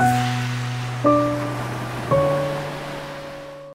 you